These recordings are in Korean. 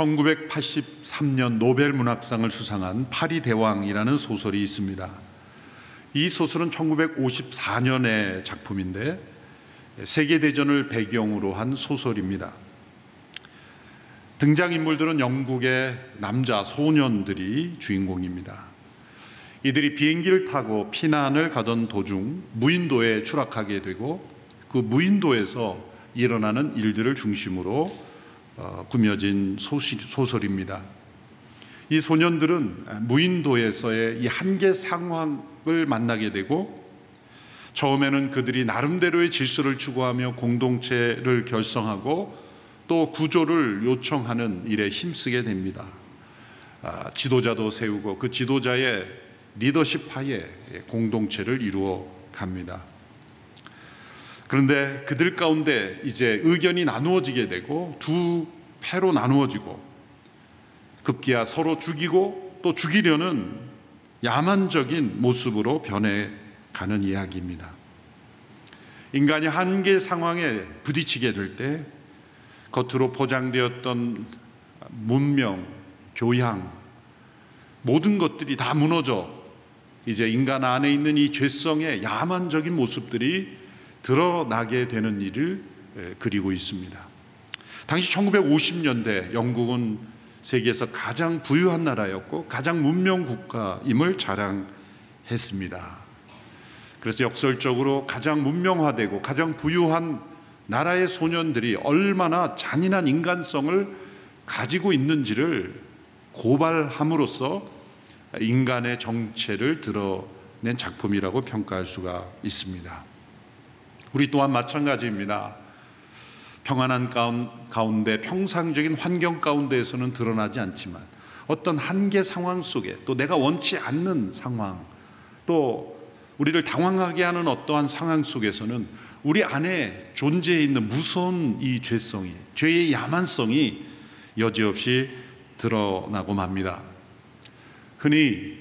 1983년 노벨 문학상을 수상한 파리 대왕이라는 소설이 있습니다. 이 소설은 1954년의 작품인데 세계 대전을 배경으로 한 소설입니다. 등장인물들은 영국의 남자 소년들이 주인공입니다. 이들이 비행기를 타고 피난을 가던 도중 무인도에 추락하게 되고 그 무인도에서 일어나는 일들을 중심으로 어, 꾸며진 소설 입니다. 이 소년들은 무인도에서의 이 한계 상황을 만나게 되고 처음에는 그들이 나름대로의 질서를 추구하며 공동체를 결성하고 또 구조를 요청하는 일에 힘쓰게 됩니다. 아, 지도자도 세우고 그 지도자의 리더십 하에 공동체를 이루어 갑니다. 그런데 그들 가운데 이제 의견이 나누어지게 되고 두 패로 나누어지고 급기야 서로 죽이고 또 죽이려는 야만적인 모습으로 변해가는 이야기입니다. 인간이 한계 상황에 부딪히게 될 때 겉으로 포장되었던 문명, 교양, 모든 것들이 다 무너져 이제 인간 안에 있는 이 죄성의 야만적인 모습들이 드러나게 되는 일을 그리고 있습니다. 당시 1950년대 영국은 세계에서 가장 부유한 나라였고 가장 문명 국가임을 자랑했습니다. 그래서 역설적으로 가장 문명화되고 가장 부유한 나라의 소년들이 얼마나 잔인한 인간성을 가지고 있는지를 고발함으로써 인간의 정체를 드러낸 작품이라고 평가할 수가 있습니다. 우리 또한 마찬가지입니다. 평안한 가운데 평상적인 환경 가운데에서는 드러나지 않지만 어떤 한계 상황 속에 또 내가 원치 않는 상황 또 우리를 당황하게 하는 어떠한 상황 속에서는 우리 안에 존재해 있는 무서운 이 죄성이 죄의 야만성이 여지없이 드러나고 맙니다. 흔히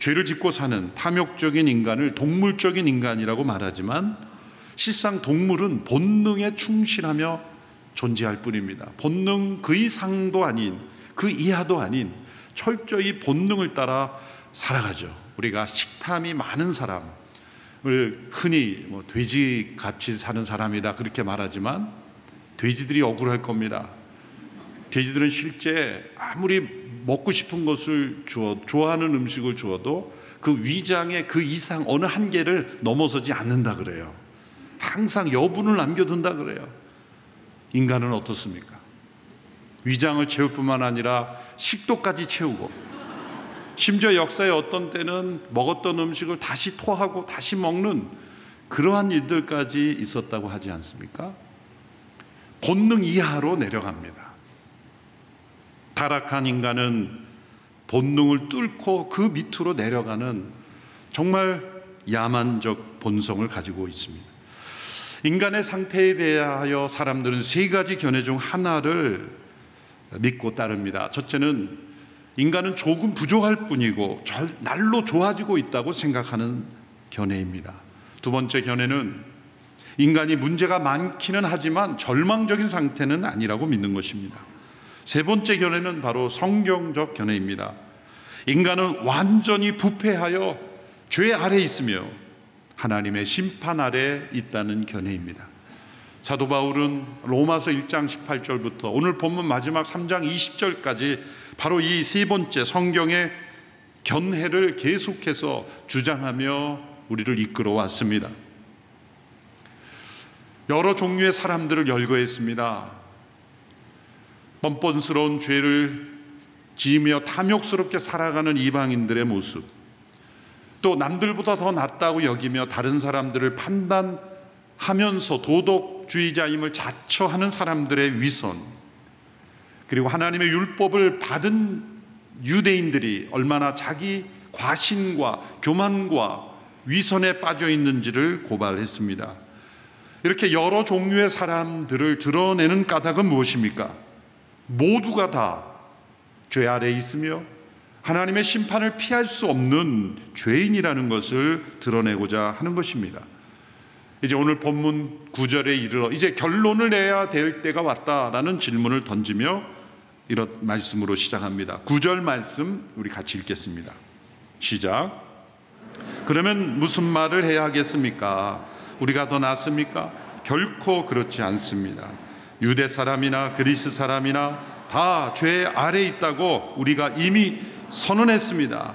죄를 짓고 사는 탐욕적인 인간을 동물적인 인간이라고 말하지만 실상 동물은 본능에 충실하며 존재할 뿐입니다. 본능 그 이상도 아닌 그 이하도 아닌 철저히 본능을 따라 살아가죠. 우리가 식탐이 많은 사람을 흔히 뭐 돼지 같이 사는 사람이다 그렇게 말하지만 돼지들이 억울할 겁니다. 돼지들은 실제 아무리 먹고 싶은 것을 주어 좋아하는 음식을 주어도 그 위장의 그 이상 어느 한계를 넘어서지 않는다 그래요. 항상 여분을 남겨둔다 그래요. 인간은 어떻습니까? 위장을 채울 뿐만 아니라 식도까지 채우고 심지어 역사의 어떤 때는 먹었던 음식을 다시 토하고 다시 먹는 그러한 일들까지 있었다고 하지 않습니까? 본능 이하로 내려갑니다. 타락한 인간은 본능을 뚫고 그 밑으로 내려가는 정말 야만적 본성을 가지고 있습니다. 인간의 상태에 대하여 사람들은 세 가지 견해 중 하나를 믿고 따릅니다. 첫째는 인간은 조금 부족할 뿐이고 날로 좋아지고 있다고 생각하는 견해입니다. 두 번째 견해는 인간이 문제가 많기는 하지만 절망적인 상태는 아니라고 믿는 것입니다. 세 번째 견해는 바로 성경적 견해입니다. 인간은 완전히 부패하여 죄 아래 있으며 하나님의 심판 아래 있다는 견해입니다. 사도 바울은 로마서 1장 18절부터 오늘 본문 마지막 3장 20절까지 바로 이 세 번째 성경의 견해를 계속해서 주장하며 우리를 이끌어 왔습니다. 여러 종류의 사람들을 열거했습니다. 뻔뻔스러운 죄를 지으며 탐욕스럽게 살아가는 이방인들의 모습, 또 남들보다 더 낫다고 여기며 다른 사람들을 판단하면서 도덕주의자임을 자처하는 사람들의 위선, 그리고 하나님의 율법을 받은 유대인들이 얼마나 자기 과신과 교만과 위선에 빠져 있는지를 고발했습니다. 이렇게 여러 종류의 사람들을 드러내는 까닭은 무엇입니까? 모두가 다 죄 아래 있으며 하나님의 심판을 피할 수 없는 죄인이라는 것을 드러내고자 하는 것입니다. 이제 오늘 본문 9절에 이르러 이제 결론을 내야 될 때가 왔다라는 질문을 던지며 이런 말씀으로 시작합니다. 9절 말씀 우리 같이 읽겠습니다. 시작. 그러면 무슨 말을 해야 하겠습니까? 우리가 더 낫습니까? 결코 그렇지 않습니다. 유대 사람이나 그리스 사람이나 다 죄 아래 있다고 우리가 이미 선언했습니다.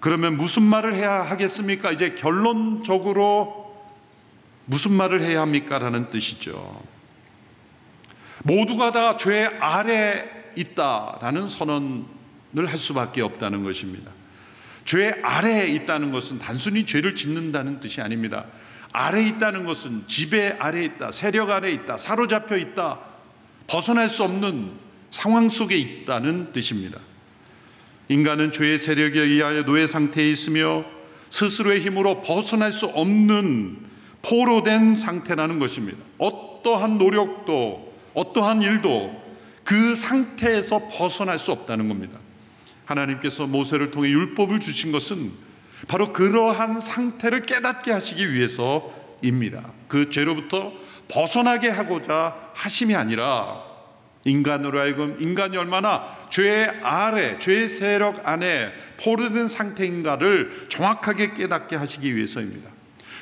그러면 무슨 말을 해야 하겠습니까? 이제 결론적으로 무슨 말을 해야 합니까? 라는 뜻이죠. 모두가 다 죄 아래 있다라는 선언을 할 수밖에 없다는 것입니다. 죄 아래에 있다는 것은 단순히 죄를 짓는다는 뜻이 아닙니다. 아래 있다는 것은 지배 아래 있다, 세력 아래 있다, 사로잡혀 있다, 벗어날 수 없는 상황 속에 있다는 뜻입니다. 인간은 죄의 세력에 의하여 노예 상태에 있으며 스스로의 힘으로 벗어날 수 없는 포로된 상태라는 것입니다. 어떠한 노력도 어떠한 일도 그 상태에서 벗어날 수 없다는 겁니다. 하나님께서 모세를 통해 율법을 주신 것은 바로 그러한 상태를 깨닫게 하시기 위해서입니다. 그 죄로부터 벗어나게 하고자 하심이 아니라 인간으로 하여금 인간이 얼마나 죄 아래, 죄의 세력 안에 포로된 상태인가를 정확하게 깨닫게 하시기 위해서입니다.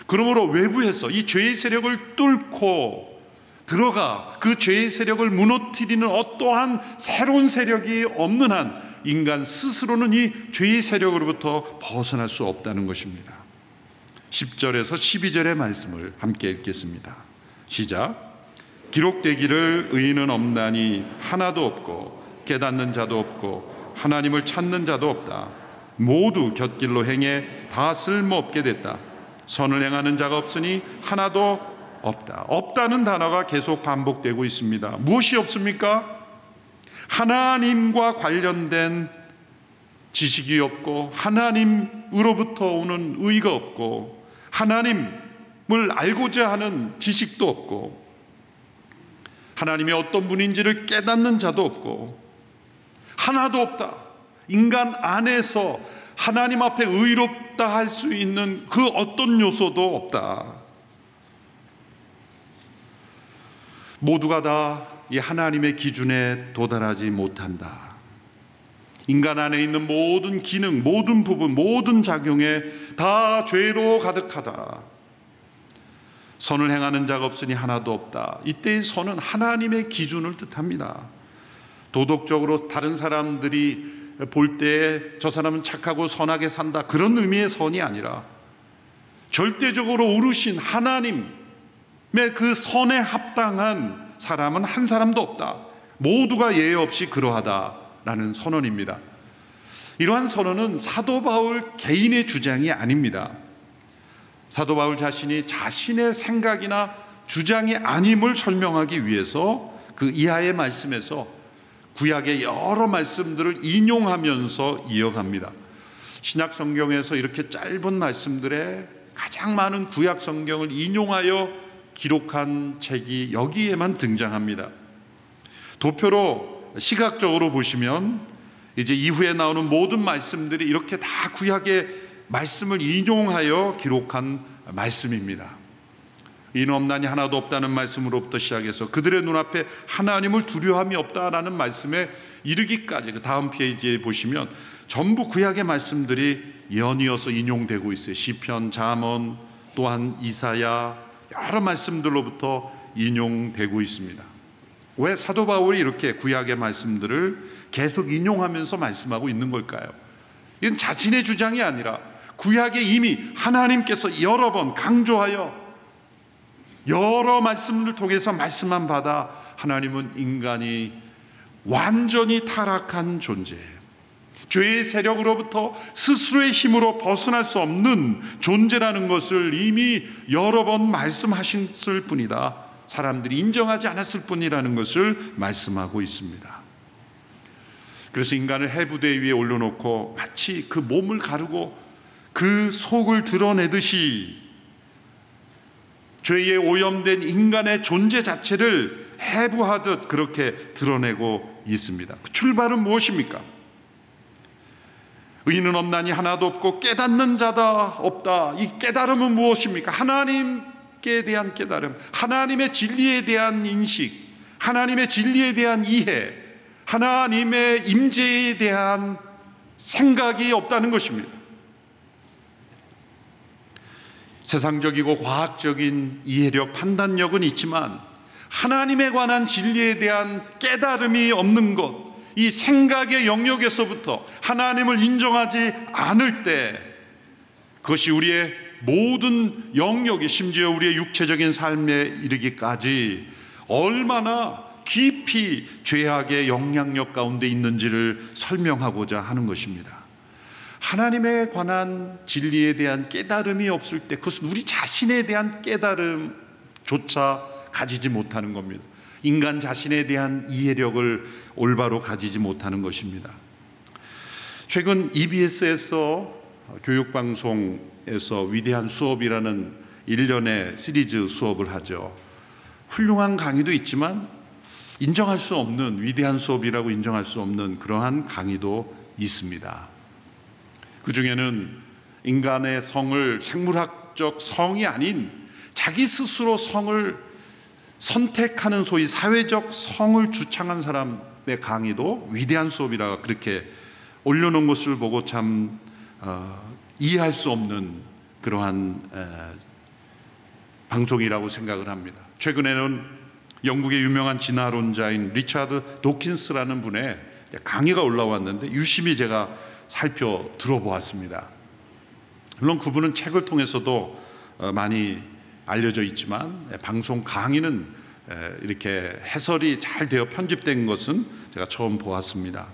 그러므로 외부에서 이 죄의 세력을 뚫고 들어가 그 죄의 세력을 무너뜨리는 어떠한 새로운 세력이 없는 한 인간 스스로는 이 죄의 세력으로부터 벗어날 수 없다는 것입니다. 10절에서 12절의 말씀을 함께 읽겠습니다. 시작. 기록되기를 의인은 없나니 하나도 없고 깨닫는 자도 없고 하나님을 찾는 자도 없다. 모두 곁길로 행해 다 쓸모없게 됐다. 선을 행하는 자가 없으니 하나도 없다. 없다는 단어가 계속 반복되고 있습니다. 무엇이 없습니까? 하나님과 관련된 지식이 없고 하나님으로부터 오는 의가 없고 하나님을 알고자 하는 지식도 없고 하나님이 어떤 분인지를 깨닫는 자도 없고 하나도 없다. 인간 안에서 하나님 앞에 의롭다 할 수 있는 그 어떤 요소도 없다. 모두가 다 이 하나님의 기준에 도달하지 못한다. 인간 안에 있는 모든 기능, 모든 부분, 모든 작용에 다 죄로 가득하다. 선을 행하는 자가 없으니 하나도 없다. 이때의 선은 하나님의 기준을 뜻합니다. 도덕적으로 다른 사람들이 볼 때 저 사람은 착하고 선하게 산다. 그런 의미의 선이 아니라 절대적으로 오르신 하나님의 그 선에 합당한 사람은 한 사람도 없다. 모두가 예외 없이 그러하다라는 선언입니다. 이러한 선언은 사도 바울 개인의 주장이 아닙니다. 사도 바울 자신이 자신의 생각이나 주장이 아님을 설명하기 위해서 그 이하의 말씀에서 구약의 여러 말씀들을 인용하면서 이어갑니다. 신약 성경에서 이렇게 짧은 말씀들에 가장 많은 구약 성경을 인용하여 기록한 책이 여기에만 등장합니다. 도표로 시각적으로 보시면 이제 이후에 나오는 모든 말씀들이 이렇게 다 구약의 말씀을 인용하여 기록한 말씀입니다. 이는 없나니 하나도 없다는 말씀으로부터 시작해서 그들의 눈앞에 하나님을 두려움이 없다라는 말씀에 이르기까지 그 다음 페이지에 보시면 전부 구약의 말씀들이 연이어서 인용되고 있어요. 시편, 잠언, 또한 이사야 여러 말씀들로부터 인용되고 있습니다. 왜 사도 바울이 이렇게 구약의 말씀들을 계속 인용하면서 말씀하고 있는 걸까요? 이건 자신의 주장이 아니라 구약에 이미 하나님께서 여러 번 강조하여 여러 말씀을 통해서 말씀만 받아 하나님은 인간이 완전히 타락한 존재, 죄의 세력으로부터 스스로의 힘으로 벗어날 수 없는 존재라는 것을 이미 여러 번 말씀하셨을 뿐이다. 사람들이 인정하지 않았을 뿐이라는 것을 말씀하고 있습니다. 그래서 인간을 해부대 위에 올려놓고 마치 그 몸을 가르고 그 속을 드러내듯이 죄에 오염된 인간의 존재 자체를 해부하듯 그렇게 드러내고 있습니다. 그 출발은 무엇입니까? 의인은 없나니 하나도 없고 깨닫는 자다 없다. 이 깨달음은 무엇입니까? 하나님께 대한 깨달음, 하나님의 진리에 대한 인식, 하나님의 진리에 대한 이해, 하나님의 임재에 대한 생각이 없다는 것입니다. 세상적이고 과학적인 이해력, 판단력은 있지만 하나님에 관한 진리에 대한 깨달음이 없는 것, 이 생각의 영역에서부터 하나님을 인정하지 않을 때 그것이 우리의 모든 영역이 심지어 우리의 육체적인 삶에 이르기까지 얼마나 깊이 죄악의 영향력 가운데 있는지를 설명하고자 하는 것입니다. 하나님에 관한 진리에 대한 깨달음이 없을 때 그것은 우리 자신에 대한 깨달음조차 가지지 못하는 겁니다. 인간 자신에 대한 이해력을 올바로 가지지 못하는 것입니다. 최근 EBS에서 교육방송에서 위대한 수업이라는 1년의 시리즈 수업을 하죠. 훌륭한 강의도 있지만 인정할 수 없는 위대한 수업이라고 인정할 수 없는 그러한 강의도 있습니다. 그 중에는 인간의 성을 생물학적 성이 아닌 자기 스스로 성을 선택하는 소위 사회적 성을 주창한 사람의 강의도 위대한 수업이라 그렇게 올려놓은 것을 보고 참 어, 이해할 수 없는 그러한 에, 방송이라고 생각을 합니다. 최근에는 영국의 유명한 진화론자인 리차드 도킨스라는 분의 강의가 올라왔는데 유심히 제가 살펴 들어보았습니다. 물론 그분은 책을 통해서도 어, 많이 알려져 있지만 방송 강의는 이렇게 해설이 잘 되어 편집된 것은 제가 처음 보았습니다.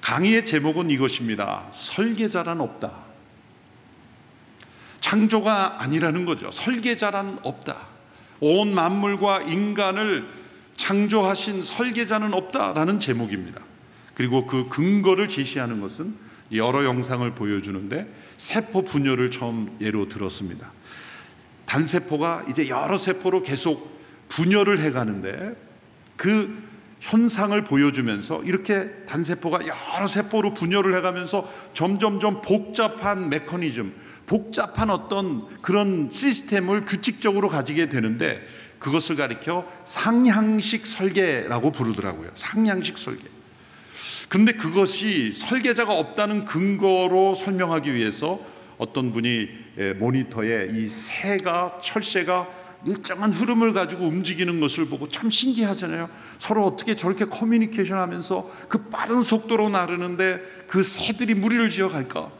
강의의 제목은 이것입니다. 설계자란 없다. 창조가 아니라는 거죠. 설계자란 없다. 온 만물과 인간을 창조하신 설계자는 없다라는 제목입니다. 그리고 그 근거를 제시하는 것은 여러 영상을 보여주는데 세포 분열을 처음 예로 들었습니다. 단세포가 이제 여러 세포로 계속 분열을 해가는데 그 현상을 보여주면서 이렇게 단세포가 여러 세포로 분열을 해가면서 점점점 복잡한 메커니즘, 복잡한 어떤 그런 시스템을 규칙적으로 가지게 되는데 그것을 가리켜 상향식 설계라고 부르더라고요. 상향식 설계. 근데 그것이 설계자가 없다는 근거로 설명하기 위해서 어떤 분이 모니터에 이 새가 철새가 일정한 흐름을 가지고 움직이는 것을 보고 참 신기하잖아요. 서로 어떻게 저렇게 커뮤니케이션 하면서 그 빠른 속도로 나르는데 그 새들이 무리를 지어 갈까?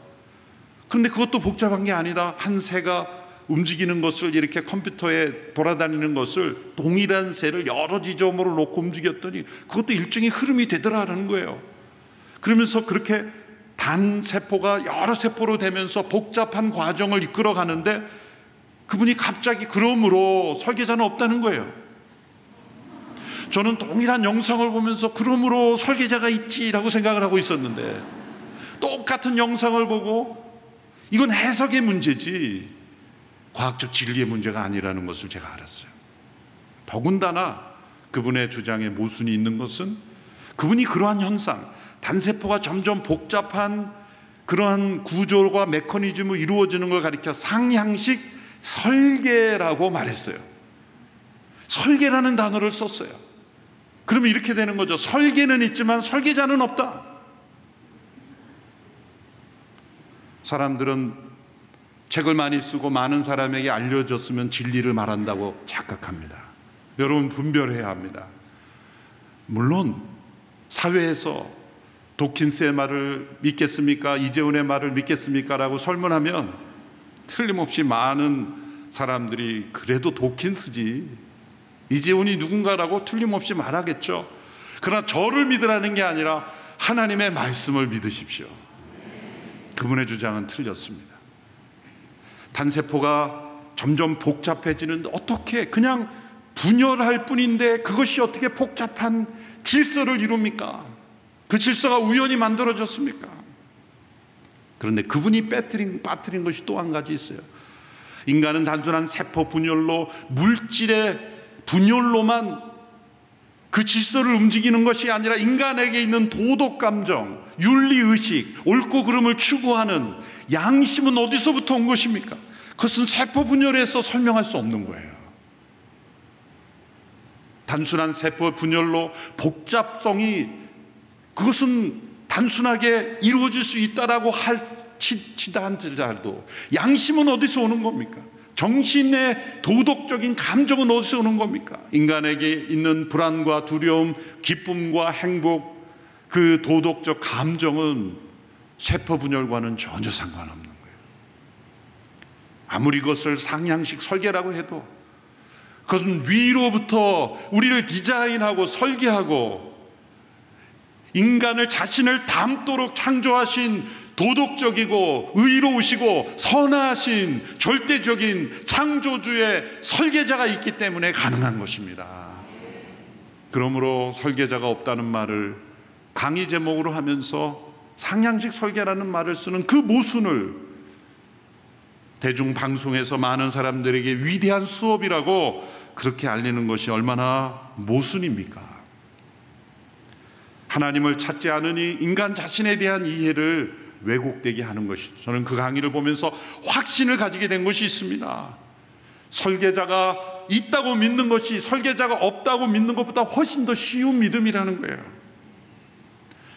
그런데 그것도 복잡한 게 아니다. 한 새가 움직이는 것을 이렇게 컴퓨터에 돌아다니는 것을 동일한 새를 여러 지점으로 놓고 움직였더니 그것도 일정의 흐름이 되더라는 거예요. 그러면서 그렇게 단 세포가 여러 세포로 되면서 복잡한 과정을 이끌어 가는데 그분이 갑자기 그러므로 설계자는 없다는 거예요. 저는 동일한 영상을 보면서 그러므로 설계자가 있지라고 생각을 하고 있었는데 똑같은 영상을 보고 이건 해석의 문제지 과학적 진리의 문제가 아니라는 것을 제가 알았어요. 더군다나 그분의 주장에 모순이 있는 것은 그분이 그러한 현상, 단세포가 점점 복잡한 그러한 구조와 메커니즘으로 이루어지는 걸 가리켜 상향식 설계라고 말했어요. 설계라는 단어를 썼어요. 그러면 이렇게 되는 거죠. 설계는 있지만 설계자는 없다. 사람들은 책을 많이 쓰고 많은 사람에게 알려줬으면 진리를 말한다고 착각합니다. 여러분 분별해야 합니다. 물론 사회에서 도킨스의 말을 믿겠습니까? 이재훈의 말을 믿겠습니까? 라고 설문하면 틀림없이 많은 사람들이 그래도 도킨스지 이재훈이 누군가라고 틀림없이 말하겠죠. 그러나 저를 믿으라는 게 아니라 하나님의 말씀을 믿으십시오. 그분의 주장은 틀렸습니다. 단세포가 점점 복잡해지는데 어떻게 그냥 분열할 뿐인데 그것이 어떻게 복잡한 질서를 이룹니까? 그 질서가 우연히 만들어졌습니까? 그런데 그분이 빠뜨린, 빠뜨린 것이 또 한 가지 있어요. 인간은 단순한 세포 분열로 물질의 분열로만 그 질서를 움직이는 것이 아니라 인간에게 있는 도덕 감정, 윤리 의식, 옳고 그름을 추구하는 양심은 어디서부터 온 것입니까? 그것은 세포 분열에서 설명할 수 없는 거예요. 단순한 세포 분열로 복잡성이 그것은 단순하게 이루어질 수 있다라고 할치다 한들도 양심은 어디서 오는 겁니까? 정신의 도덕적인 감정은 어디서 오는 겁니까? 인간에게 있는 불안과 두려움, 기쁨과 행복, 그 도덕적 감정은 세포 분열과는 전혀 상관없는 거예요. 아무리 그것을 상향식 설계라고 해도 그것은 위로부터 우리를 디자인하고 설계하고 인간을 자신을 닮도록 창조하신 도덕적이고 의로우시고 선하신 절대적인 창조주의 설계자가 있기 때문에 가능한 것입니다. 그러므로 설계자가 없다는 말을 강의 제목으로 하면서 상향식 설계라는 말을 쓰는 그 모순을 대중 방송에서 많은 사람들에게 위대한 수업이라고 그렇게 알리는 것이 얼마나 모순입니까? 하나님을 찾지 않으니 인간 자신에 대한 이해를 왜곡되게 하는 것이 저는 그 강의를 보면서 확신을 가지게 된 것이 있습니다. 설계자가 있다고 믿는 것이 설계자가 없다고 믿는 것보다 훨씬 더 쉬운 믿음이라는 거예요.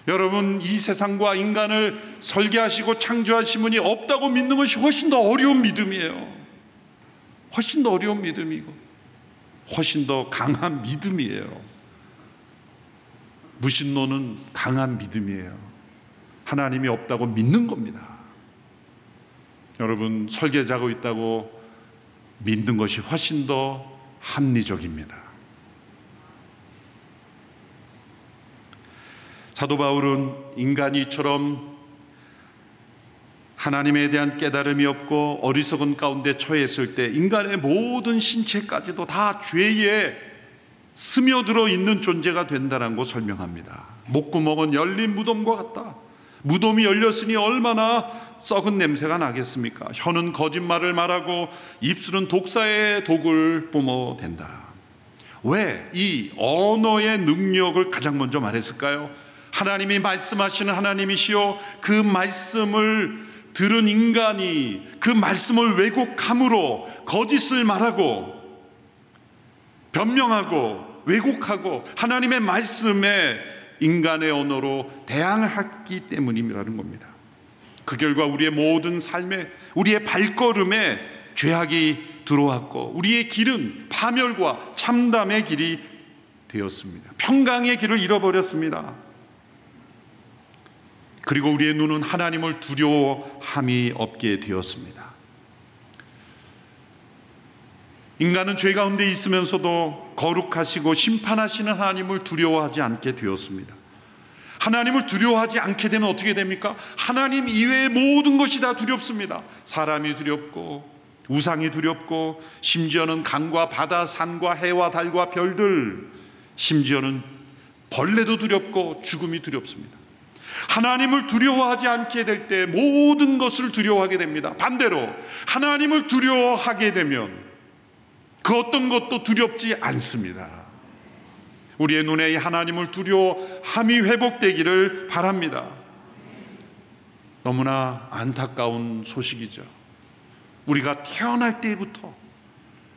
여러분 이 세상과 인간을 설계하시고 창조하신 분이 없다고 믿는 것이 훨씬 더 어려운 믿음이에요. 훨씬 더 어려운 믿음이고 훨씬 더 강한 믿음이에요. 무신론은 강한 믿음이에요. 하나님이 없다고 믿는 겁니다. 여러분 설계자가 있다고 믿는 것이 훨씬 더 합리적입니다. 사도 바울은 인간이 처럼 하나님에 대한 깨달음이 없고 어리석은 가운데 처했을 때 인간의 모든 신체까지도 다 죄에 스며들어 있는 존재가 된다는 거 설명합니다. 목구멍은 열린 무덤과 같다. 무덤이 열렸으니 얼마나 썩은 냄새가 나겠습니까? 혀는 거짓말을 말하고 입술은 독사의 독을 뿜어댄다. 왜 이 언어의 능력을 가장 먼저 말했을까요? 하나님이 말씀하시는 하나님이시요 그 말씀을 들은 인간이 그 말씀을 왜곡함으로 거짓을 말하고 변명하고 왜곡하고 하나님의 말씀에 인간의 언어로 대항했기 때문이라는 겁니다. 그 결과 우리의 모든 삶에 우리의 발걸음에 죄악이 들어왔고 우리의 길은 파멸과 참담의 길이 되었습니다. 평강의 길을 잃어버렸습니다. 그리고 우리의 눈은 하나님을 두려워함이 없게 되었습니다. 인간은 죄 가운데 있으면서도 거룩하시고 심판하시는 하나님을 두려워하지 않게 되었습니다. 하나님을 두려워하지 않게 되면 어떻게 됩니까? 하나님 이외의 모든 것이 다 두렵습니다. 사람이 두렵고 우상이 두렵고 심지어는 강과 바다, 산과 해와 달과 별들, 심지어는 벌레도 두렵고 죽음이 두렵습니다. 하나님을 두려워하지 않게 될 때 모든 것을 두려워하게 됩니다. 반대로 하나님을 두려워하게 되면 그 어떤 것도 두렵지 않습니다. 우리의 눈에 하나님을 두려워함이 회복되기를 바랍니다. 너무나 안타까운 소식이죠. 우리가 태어날 때부터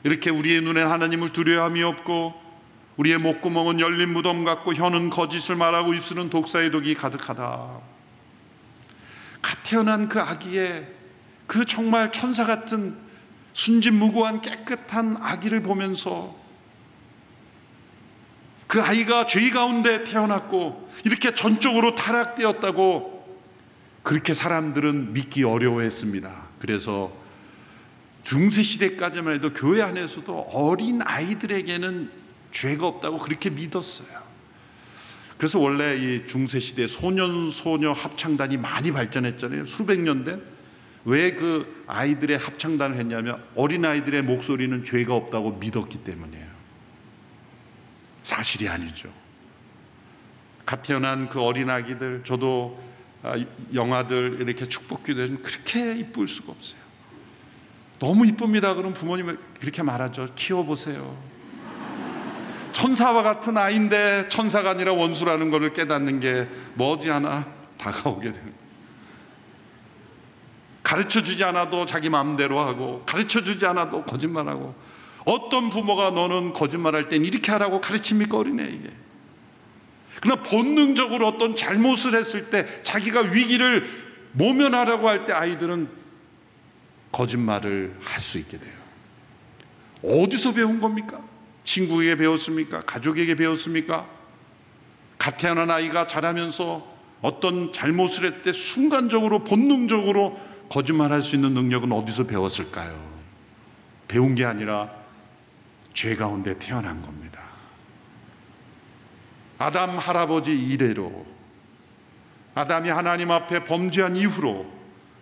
이렇게 우리의 눈에 하나님을 두려워함이 없고 우리의 목구멍은 열린 무덤 같고 혀는 거짓을 말하고 입술은 독사의 독이 가득하다. 갓 태어난 그 아기의 그 정말 천사 같은 순진무구한 깨끗한 아기를 보면서 그 아이가 죄 가운데 태어났고 이렇게 전적으로 타락되었다고 그렇게 사람들은 믿기 어려워했습니다. 그래서 중세 시대까지만 해도 교회 안에서도 어린 아이들에게는 죄가 없다고 그렇게 믿었어요. 그래서 원래 이 중세 시대 소년 소녀 합창단이 많이 발전했잖아요. 수백 년 된. 왜 그 아이들의 합창단을 했냐면 어린 아이들의 목소리는 죄가 없다고 믿었기 때문이에요. 사실이 아니죠. 갓 태어난 그 어린 아기들 저도 아, 영아들 이렇게 축복기도해는 그렇게 이쁠 수가 없어요. 너무 이쁩니다. 그럼 부모님은 그렇게 말하죠. 키워보세요. 천사와 같은 아이인데 천사가 아니라 원수라는 것을 깨닫는 게 머지않아 다가오게 되는 거예요. 가르쳐 주지 않아도 자기 마음대로 하고 가르쳐 주지 않아도 거짓말하고 어떤 부모가 너는 거짓말할 땐 이렇게 하라고 가르칩니까 어린애에게? 그러나 본능적으로 어떤 잘못을 했을 때 자기가 위기를 모면하라고 할 때 아이들은 거짓말을 할 수 있게 돼요. 어디서 배운 겁니까? 친구에게 배웠습니까? 가족에게 배웠습니까? 갓 태어난 아이가 자라면서 어떤 잘못을 했을 때 순간적으로 본능적으로 거짓말할 수 있는 능력은 어디서 배웠을까요? 배운 게 아니라 죄 가운데 태어난 겁니다. 아담 할아버지 이래로 아담이 하나님 앞에 범죄한 이후로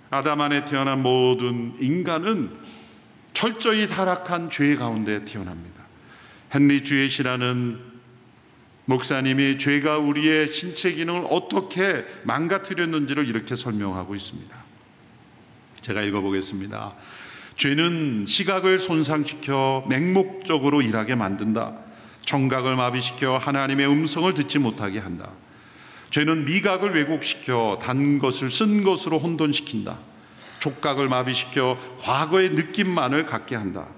아담 안에 태어난 모든 인간은 철저히 타락한 죄 가운데 태어납니다. 헨리 주엣이라는 목사님이 죄가 우리의 신체 기능을 어떻게 망가뜨렸는지를 이렇게 설명하고 있습니다. 제가 읽어보겠습니다. 죄는 시각을 손상시켜 맹목적으로 일하게 만든다. 청각을 마비시켜 하나님의 음성을 듣지 못하게 한다. 죄는 미각을 왜곡시켜 단 것을 쓴 것으로 혼돈시킨다. 촉각을 마비시켜 과거의 느낌만을 갖게 한다.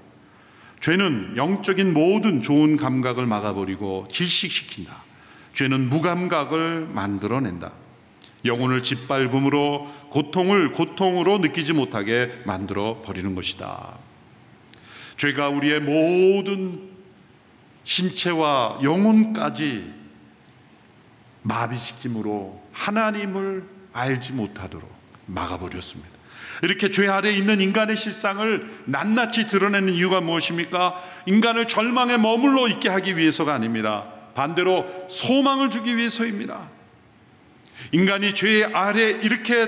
죄는 영적인 모든 좋은 감각을 막아버리고 질식시킨다. 죄는 무감각을 만들어낸다. 영혼을 짓밟음으로 고통을 고통으로 느끼지 못하게 만들어 버리는 것이다. 죄가 우리의 모든 신체와 영혼까지 마비시킴으로 하나님을 알지 못하도록 막아버렸습니다. 이렇게 죄 아래 있는 인간의 실상을 낱낱이 드러내는 이유가 무엇입니까? 인간을 절망에 머물러 있게 하기 위해서가 아닙니다. 반대로 소망을 주기 위해서입니다. 인간이 죄 아래 이렇게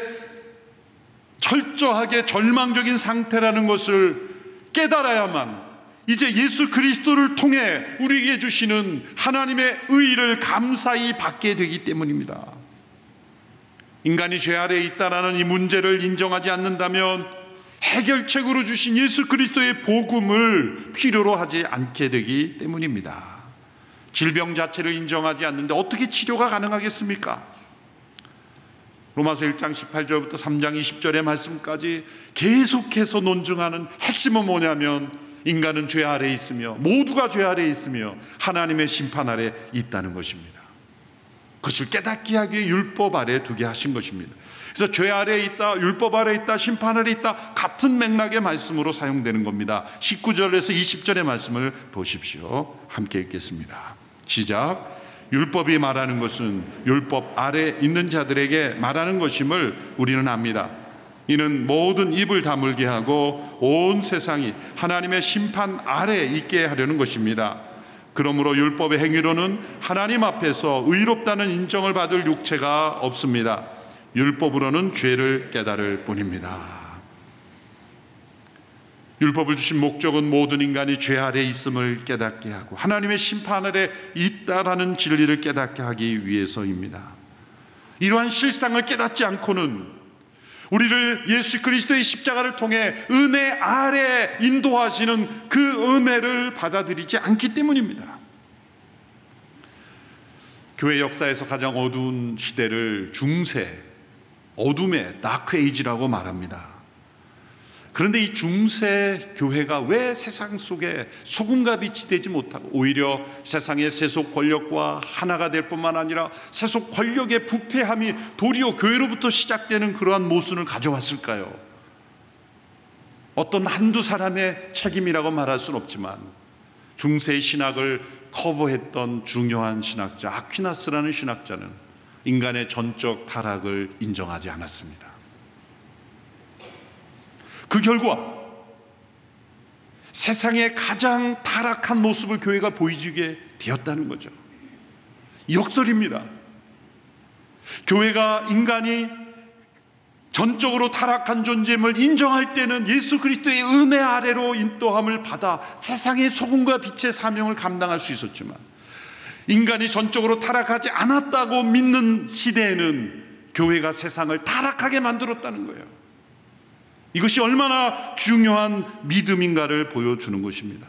철저하게 절망적인 상태라는 것을 깨달아야만 이제 예수 그리스도를 통해 우리에게 주시는 하나님의 의를 감사히 받게 되기 때문입니다. 인간이 죄 아래에 있다라는 이 문제를 인정하지 않는다면 해결책으로 주신 예수 그리스도의 복음을 필요로 하지 않게 되기 때문입니다. 질병 자체를 인정하지 않는데 어떻게 치료가 가능하겠습니까? 로마서 1장 18절부터 3장 20절의 말씀까지 계속해서 논증하는 핵심은 뭐냐면 인간은 죄 아래에 있으며 모두가 죄 아래에 있으며 하나님의 심판 아래 있다는 것입니다. 그것을 깨닫게 하기 위해 율법 아래 두게 하신 것입니다. 그래서 죄 아래에 있다, 율법 아래에 있다, 심판 아래에 있다 같은 맥락의 말씀으로 사용되는 겁니다. 19절에서 20절의 말씀을 보십시오. 함께 읽겠습니다. 시작. 율법이 말하는 것은 율법 아래 있는 자들에게 말하는 것임을 우리는 압니다. 이는 모든 입을 다물게 하고 온 세상이 하나님의 심판 아래 있게 하려는 것입니다. 그러므로 율법의 행위로는 하나님 앞에서 의롭다는 인정을 받을 육체가 없습니다. 율법으로는 죄를 깨달을 뿐입니다. 율법을 주신 목적은 모든 인간이 죄 아래 있음을 깨닫게 하고 하나님의 심판 아래 있다라는 진리를 깨닫게 하기 위해서입니다. 이러한 실상을 깨닫지 않고는 우리를 예수 그리스도의 십자가를 통해 은혜 아래 인도하시는 그 은혜를 받아들이지 않기 때문입니다. 교회 역사에서 가장 어두운 시대를 중세, 어둠의 Dark Age라고 말합니다. 그런데 이 중세 교회가 왜 세상 속에 소금과 빛이 되지 못하고 오히려 세상의 세속 권력과 하나가 될 뿐만 아니라 세속 권력의 부패함이 도리어 교회로부터 시작되는 그러한 모순을 가져왔을까요? 어떤 한두 사람의 책임이라고 말할 수는 없지만 중세 신학을 커버했던 중요한 신학자 아퀴나스라는 신학자는 인간의 전적 타락을 인정하지 않았습니다. 그 결과 세상의 가장 타락한 모습을 교회가 보여주게 되었다는 거죠. 역설입니다. 교회가 인간이 전적으로 타락한 존재임을 인정할 때는 예수 그리스도의 은혜 아래로 인도함을 받아 세상의 소금과 빛의 사명을 감당할 수 있었지만 인간이 전적으로 타락하지 않았다고 믿는 시대에는 교회가 세상을 타락하게 만들었다는 거예요. 이것이 얼마나 중요한 믿음인가를 보여주는 것입니다.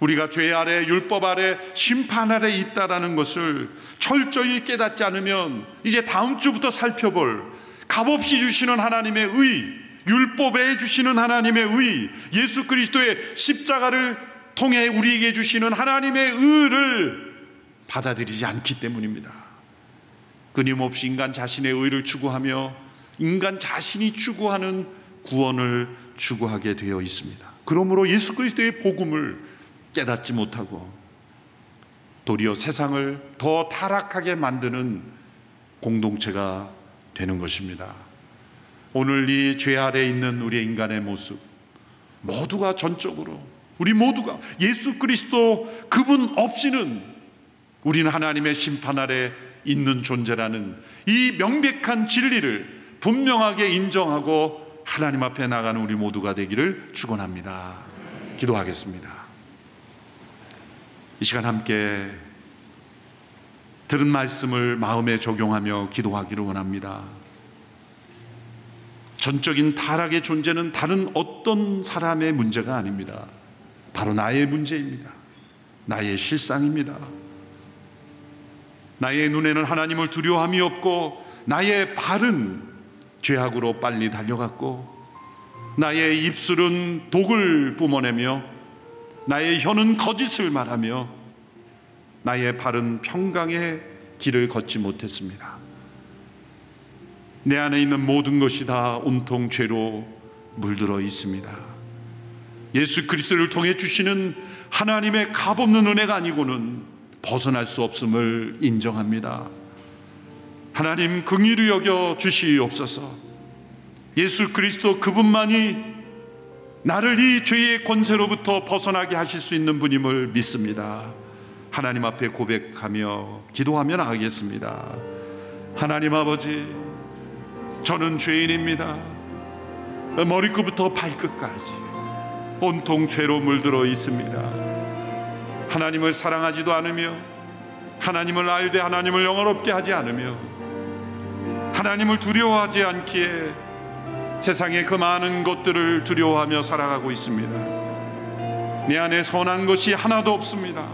우리가 죄 아래 율법 아래 심판 아래 있다라는 것을 철저히 깨닫지 않으면 이제 다음 주부터 살펴볼 값없이 주시는 하나님의 의 율법에 주시는 하나님의 의, 예수 그리스도의 십자가를 통해 우리에게 주시는 하나님의 의를 받아들이지 않기 때문입니다. 끊임없이 인간 자신의 의를 추구하며 인간 자신이 추구하는 구원을 추구하게 되어 있습니다. 그러므로 예수 그리스도의 복음을 깨닫지 못하고 도리어 세상을 더 타락하게 만드는 공동체가 되는 것입니다. 오늘 이 죄 아래 있는 우리 인간의 모습 모두가 전적으로 우리 모두가 예수 그리스도 그분 없이는 우리는 하나님의 심판 아래 있는 존재라는 이 명백한 진리를 분명하게 인정하고 하나님 앞에 나가는 우리 모두가 되기를 축원합니다. 기도하겠습니다. 이 시간 함께 들은 말씀을 마음에 적용하며 기도하기를 원합니다. 전적인 타락의 존재는 다른 어떤 사람의 문제가 아닙니다. 바로 나의 문제입니다. 나의 실상입니다. 나의 눈에는 하나님을 두려움이 없고 나의 발은 죄악으로 빨리 달려갔고 나의 입술은 독을 뿜어내며 나의 혀는 거짓을 말하며 나의 발은 평강의 길을 걷지 못했습니다. 내 안에 있는 모든 것이 다 온통 죄로 물들어 있습니다. 예수 그리스도를 통해 주시는 하나님의 값없는 은혜가 아니고는 벗어날 수 없음을 인정합니다. 하나님 긍휼히 여겨 주시옵소서. 예수 그리스도 그분만이 나를 이 죄의 권세로부터 벗어나게 하실 수 있는 분임을 믿습니다. 하나님 앞에 고백하며 기도하며 나가겠습니다. 하나님 아버지, 저는 죄인입니다. 머리끝부터 발끝까지 온통 죄로 물들어 있습니다. 하나님을 사랑하지도 않으며 하나님을 알되 하나님을 영원롭게 하지 않으며 하나님을 두려워하지 않기에 세상의 그 많은 것들을 두려워하며 살아가고 있습니다. 내 안에 선한 것이 하나도 없습니다.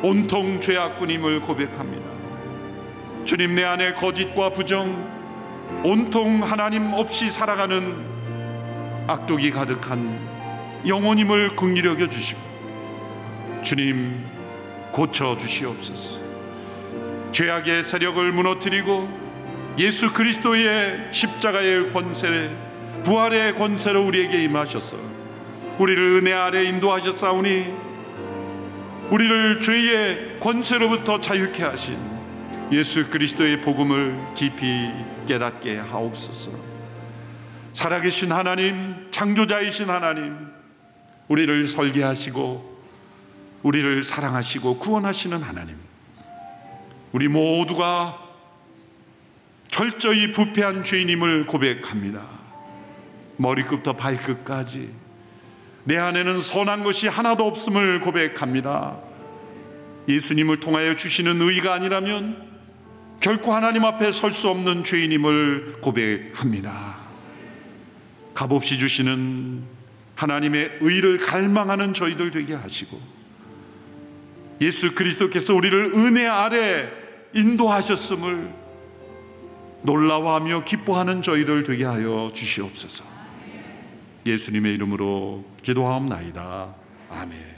온통 죄악꾼임을 고백합니다. 주님 내 안에 거짓과 부정, 온통 하나님 없이 살아가는 악독이 가득한 영혼임을 긍휼히 여겨 주시고 주님 고쳐 주시옵소서. 죄악의 세력을 무너뜨리고 예수 그리스도의 십자가의 권세, 부활의 권세로 우리에게 임하셔서 우리를 은혜 아래 인도하셨사오니 우리를 죄의 권세로부터 자유케 하신 예수 그리스도의 복음을 깊이 깨닫게 하옵소서. 살아계신 하나님, 창조자이신 하나님, 우리를 설계하시고 우리를 사랑하시고 구원하시는 하나님. 우리 모두가 철저히 부패한 죄인임을 고백합니다. 머리끝부터 발끝까지 내 안에는 선한 것이 하나도 없음을 고백합니다. 예수님을 통하여 주시는 의가 아니라면 결코 하나님 앞에 설 수 없는 죄인임을 고백합니다. 값없이 주시는 하나님의 의를 갈망하는 저희들 되게 하시고 예수 그리스도께서 우리를 은혜 아래 인도하셨음을 놀라워하며 기뻐하는 저희들 되게 하여 주시옵소서. 예수님의 이름으로 기도하옵나이다. 아멘.